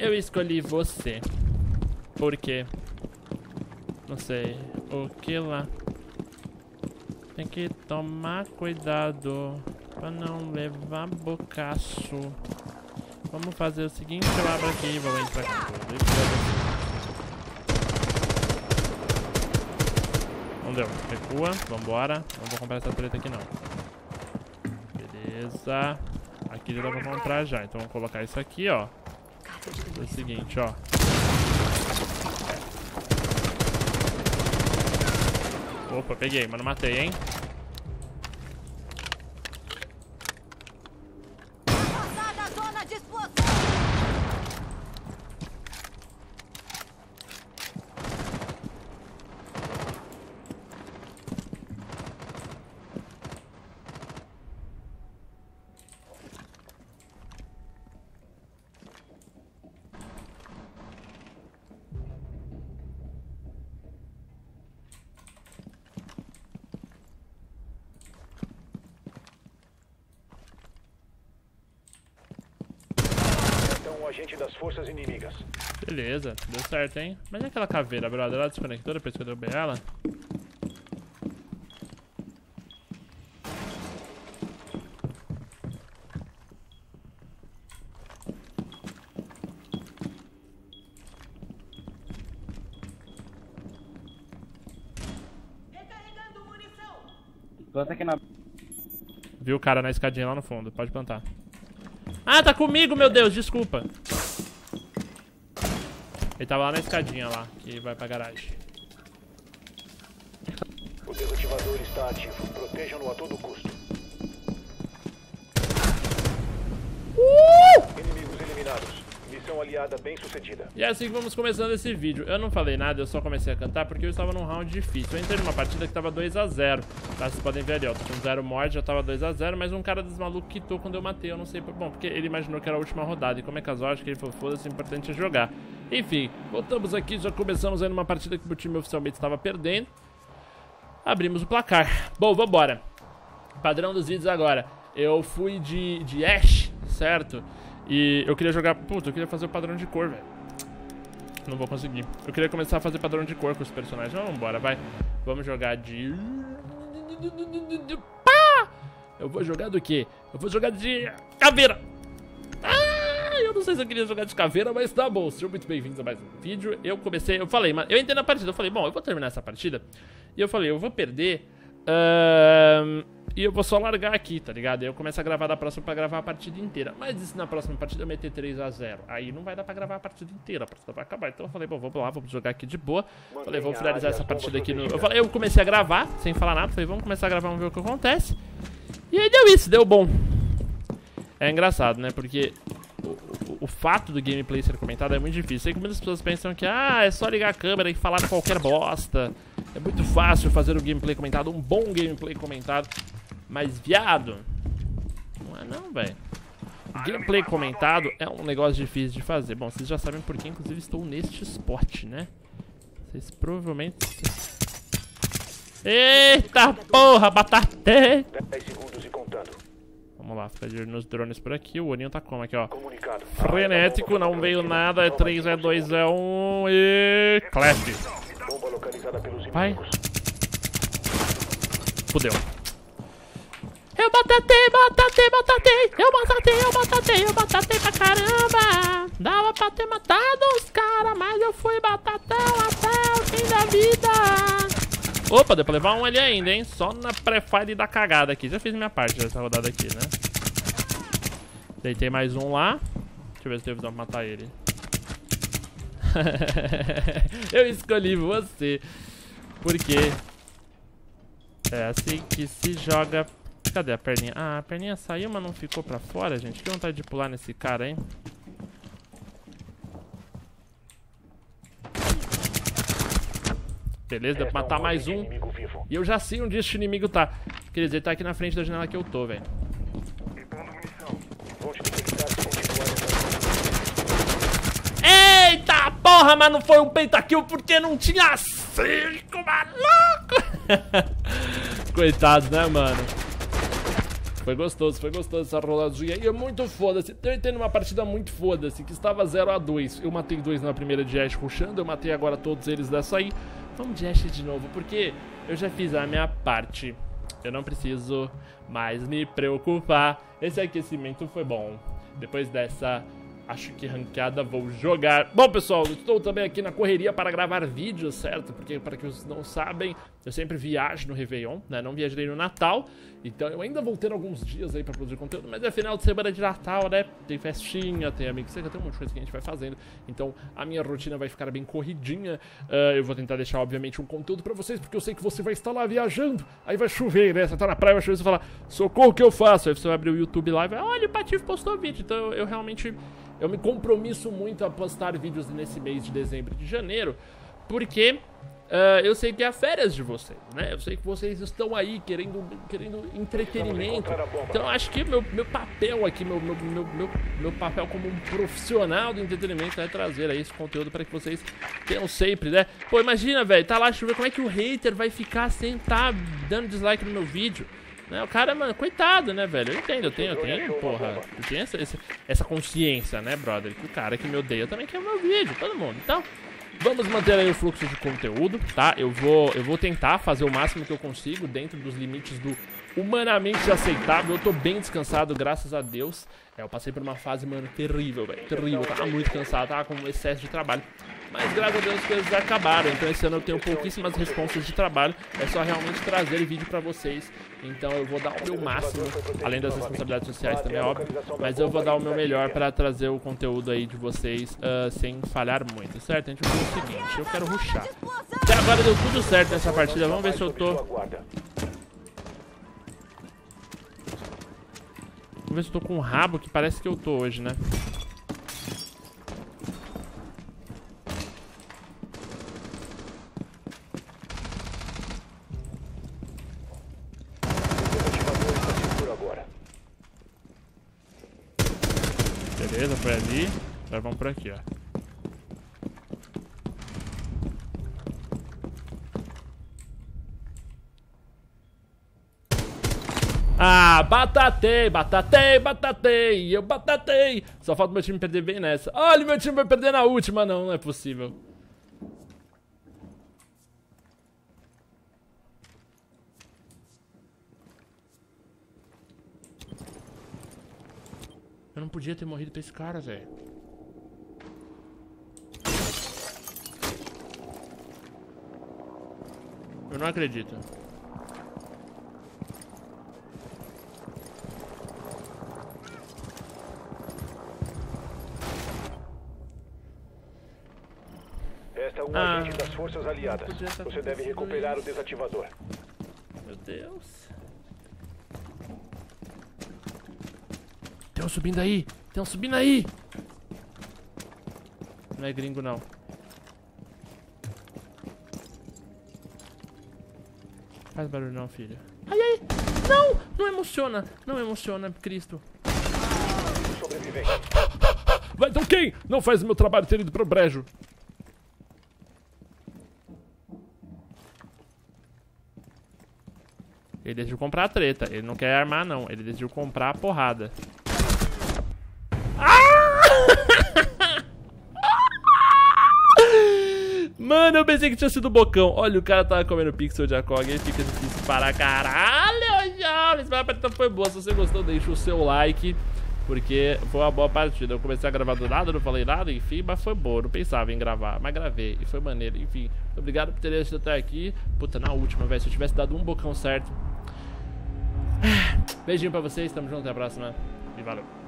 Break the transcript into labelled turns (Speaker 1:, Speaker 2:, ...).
Speaker 1: Eu escolhi você. Por quê? Não sei. O que lá? Tem que tomar cuidado pra não levar bocaço. Vamos fazer o seguinte, eu abro aqui e vou entrar aqui. Não deu. Recua. Vambora. Não vou comprar essa treta aqui não. Beleza. Aqui já dá pra comprar já. Então vamos colocar isso aqui, ó. É o seguinte, ó. Opa, peguei, mas não matei, hein?
Speaker 2: Agente das forças inimigas.
Speaker 1: Beleza, deu certo, hein? Mas e aquela caveira, brother? Ela desconectou depois que eu derrubei ela?
Speaker 3: Planta aqui na...
Speaker 1: Viu o cara na escadinha lá no fundo, pode plantar. Ah, tá comigo, meu Deus, desculpa. Ele tava lá na escadinha lá, que vai pra garagem.
Speaker 2: O desativador está ativo. Protejam-no a todo custo.
Speaker 1: Uh!
Speaker 2: Inimigos eliminados. Missão aliada bem sucedida.
Speaker 1: E é assim que vamos começando esse vídeo. Eu não falei nada, eu só comecei a cantar porque eu estava num round difícil. Eu entrei numa partida que tava 2x0. Tá, vocês podem ver ali, ó. Com 0 morte, já tava 2x0, mas um cara dos malucos quitou quando eu matei. Eu não sei. Bom, porque ele imaginou que era a última rodada. E como é casual, acho que ele falou, foda-se, o importante é jogar. Enfim, voltamos aqui, já começamos aí numa partida que o time oficialmente estava perdendo. Abrimos o placar. Bom, vambora. Padrão dos vídeos agora. Eu fui de, de Ash, certo? E eu queria jogar... Puta, eu queria fazer o padrão de cor, velho. Não vou conseguir. Eu queria começar a fazer padrão de cor com os personagens. Vamos embora, vai. Vamos jogar de... Pá! Eu vou jogar do quê? Eu vou jogar de... Caveira! Ah, eu não sei se eu queria jogar de caveira, mas tá bom. Sejam muito bem-vindos a mais um vídeo. Eu comecei... Eu falei, mas eu entrei na partida. Eu falei, bom, eu vou terminar essa partida. E eu falei, eu vou perder... Ahn... E eu vou só largar aqui, tá ligado? Aí eu começo a gravar da próxima pra gravar a partida inteira. Mas e se na próxima partida eu meter 3x0? Aí não vai dar pra gravar a partida inteira, a partida vai acabar. Então eu falei, bom, vamos lá, vamos jogar aqui de boa. Falei, vamos finalizar essa partida aqui no... Eu falei, eu comecei a gravar, sem falar nada. Falei, vamos começar a gravar, vamos ver o que acontece. E aí deu isso, deu bom. É engraçado, né? Porque o, o, o fato do gameplay ser comentado é muito difícil. Sei que muitas pessoas pensam que, ah, é só ligar a câmera e falar qualquer bosta. É muito fácil fazer o gameplay comentado, um bom gameplay comentado. Mas, viado, não é não, velho. Gameplay comentado é um negócio difícil de fazer. Bom, vocês já sabem porque, inclusive, estou neste spot, né? Vocês provavelmente... Eita porra, batatei!
Speaker 2: 10 segundos e contando.
Speaker 1: Vamos lá, fica de olho nos drones por aqui. O olhinho tá como aqui, ó.
Speaker 2: Comunicado.
Speaker 1: Frenético, não veio nada. É 3, é 2, é 1 e...
Speaker 2: Pelos
Speaker 1: Vai. Fudeu. Eu batatei, batatei, batatei. Eu batatei, eu batatei, eu batatei pra caramba. Dava pra ter matado os caras, mas eu fui batatão até o fim da vida. Opa, deu pra levar um ali ainda, hein? Só na pré-fire da cagada aqui. Já fiz minha parte dessa rodada aqui, né? Deitei mais um lá. Deixa eu ver se visão pra matar ele. eu escolhi você. Por quê? É assim que se joga. Cadê a perninha? Ah, a perninha saiu, mas não ficou pra fora, gente. Que vontade de pular nesse cara, hein? Beleza, deu pra
Speaker 2: Resta
Speaker 1: matar mais um. E eu já sei onde este inimigo tá. Quer dizer, tá aqui na frente da janela que eu tô, velho. Eita porra, mas não foi um pentakill porque não tinha cinco, maluco! Coitados, né, mano? Foi gostoso, foi gostoso essa roladinha. E é muito foda-se. Eu entrei numa partida muito foda-se, que estava 0 a 2 Eu matei dois na primeira de Ash rushando, eu matei agora todos eles dessa aí. Vamos de Ash de novo, porque eu já fiz a minha parte. Eu não preciso mais me preocupar. Esse aquecimento foi bom. Depois dessa Acho que ranqueada vou jogar. Bom, pessoal, estou também aqui na correria para gravar vídeos, certo? Porque, para que vocês não sabem, eu sempre viajo no Réveillon, né? Não viajei no Natal, então eu ainda vou ter alguns dias aí para produzir conteúdo, mas é final de semana de Natal, né? Tem festinha, tem amigos, tem um monte de coisa que a gente vai fazendo. Então a minha rotina vai ficar bem corridinha. Uh, eu vou tentar deixar, obviamente, um conteúdo para vocês, porque eu sei que você vai estar lá viajando. Aí vai chover, né? Você tá na praia, vai chover, você fala, socorro, o que eu faço? Aí você vai abrir o YouTube lá e vai, olha, o Patife postou vídeo. Então eu, eu realmente eu me compromisso muito a postar vídeos nesse mês de dezembro e de janeiro, porque uh, eu sei que é férias de vocês, né? Eu sei que vocês estão aí querendo, querendo entretenimento. Então acho que meu, meu papel aqui, meu, meu, meu, meu, papel como um profissional do entretenimento é trazer aí esse conteúdo para que vocês tenham sempre, né? Pô, imagina, velho, tá lá chovendo, como é que o hater vai ficar sem tá dando dislike no meu vídeo? Né? O cara, mano, coitado, né, velho? Eu entendo, eu tenho, eu tenho, porra. Eu tenho essa, essa consciência, né, brother? Que o cara que me odeia também quer o meu vídeo, todo mundo. Então, vamos manter aí o fluxo de conteúdo, tá? Eu vou, eu vou tentar fazer o máximo que eu consigo dentro dos limites do humanamente aceitável. Eu tô bem descansado, graças a Deus. É, eu passei por uma fase, mano, terrível, velho. Terrível. Eu tava muito cansado, tava com excesso de trabalho. Mas graças a Deus as coisas acabaram. Então esse ano eu tenho pouquíssimas responsas de trabalho. É só realmente trazer vídeo pra vocês. Então eu vou dar o meu máximo, além das responsabilidades sociais também, é óbvio. Mas eu vou dar o meu melhor pra trazer o conteúdo aí de vocês uh, sem falhar muito, certo? A gente vai fazer o seguinte, eu quero ruxar. Até agora deu tudo certo nessa partida. Vamos ver se eu tô... Vamos ver se eu tô com um rabo que parece que eu tô hoje, né? Beleza, foi ali. Agora vamos por aqui, ó. Ah, batatei, batatei, batatei, eu batatei. Só falta meu time perder bem nessa. Olha, meu time vai perder na última. Não, não é possível. Eu não podia ter morrido pra esse cara, velho. Eu não acredito.
Speaker 2: Esta é um ah, agente das forças aliadas. Você deve recuperar isso. o desativador.
Speaker 1: Meu Deus. Tem um subindo aí. Tem um subindo aí. Não é gringo, não. Faz barulho não, filho. Ai, ai. Não! Não emociona. Não emociona, Cristo. Vai, então quem? Não faz o meu trabalho ter ido pro brejo. Ele decidiu comprar a treta. Ele não quer armar, não. Ele decidiu comprar a porrada. Ah! Mano, eu pensei que tinha sido bocão. Olha, o cara tava comendo pixel de Akog. Ele fica difícil para caralho, jovens. Mas a partida foi boa. Se você gostou, deixa o seu like. Porque foi uma boa partida. Eu comecei a gravar do nada, não falei nada, enfim, mas foi boa. Não pensava em gravar, mas gravei. E foi maneiro, enfim. Obrigado por ter assistido até aqui. Puta, na última, velho. Se eu tivesse dado um bocão certo. Beijinho pra vocês, tamo junto, até a próxima. E valeu.